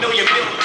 não, não.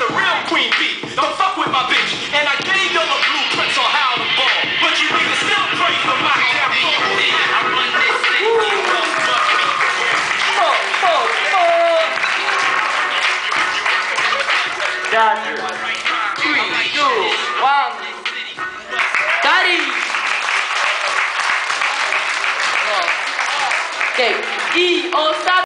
the real queen bee. Don't fuck with my bitch. And I gave them a blueprints on how to ball. But you niggas still pray for my capital. I run this thing. Fuck, fuck, oh. Dodger. Three, two, one. Daddy. Okay. E,